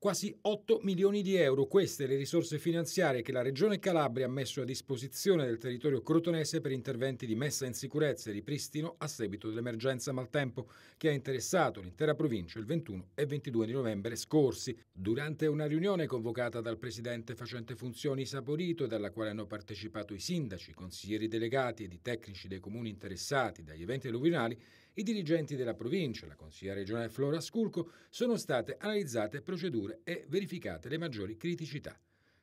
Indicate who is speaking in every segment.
Speaker 1: Quasi 8 milioni di euro, queste le risorse finanziarie che la Regione Calabria ha messo a disposizione del territorio crotonese per interventi di messa in sicurezza e ripristino a seguito dell'emergenza maltempo che ha interessato l'intera provincia il 21 e 22 di novembre scorsi. Durante una riunione convocata dal presidente facente funzioni Saporito, dalla quale hanno partecipato i sindaci, consiglieri delegati ed i tecnici dei comuni interessati dagli eventi alluvionali, i dirigenti della provincia, la consigliera regionale Flora Sculco, sono state analizzate procedure e verificate le maggiori criticità.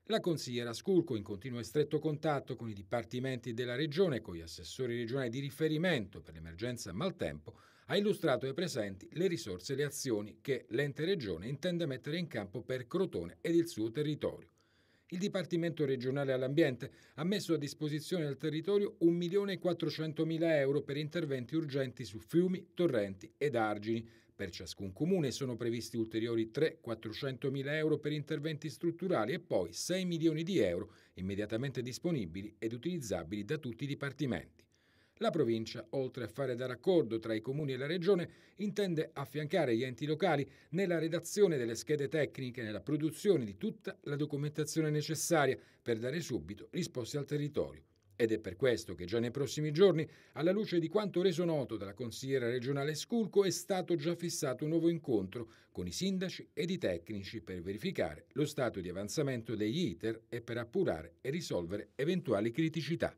Speaker 1: La consigliera Sculco, in continuo e stretto contatto con i dipartimenti della Regione e con gli assessori regionali di riferimento per l'emergenza maltempo, ha illustrato ai presenti le risorse e le azioni che l'ente Regione intende mettere in campo per Crotone ed il suo territorio. Il Dipartimento regionale all'ambiente ha messo a disposizione del territorio 1.400.000 euro per interventi urgenti su fiumi, torrenti ed argini. Per ciascun comune sono previsti ulteriori 3-400.000 euro per interventi strutturali e poi 6 milioni di euro immediatamente disponibili ed utilizzabili da tutti i dipartimenti. La provincia, oltre a fare da raccordo tra i comuni e la regione, intende affiancare gli enti locali nella redazione delle schede tecniche nella produzione di tutta la documentazione necessaria per dare subito risposte al territorio. Ed è per questo che già nei prossimi giorni, alla luce di quanto reso noto dalla consigliera regionale Sculco, è stato già fissato un nuovo incontro con i sindaci ed i tecnici per verificare lo stato di avanzamento degli ITER e per appurare e risolvere eventuali criticità.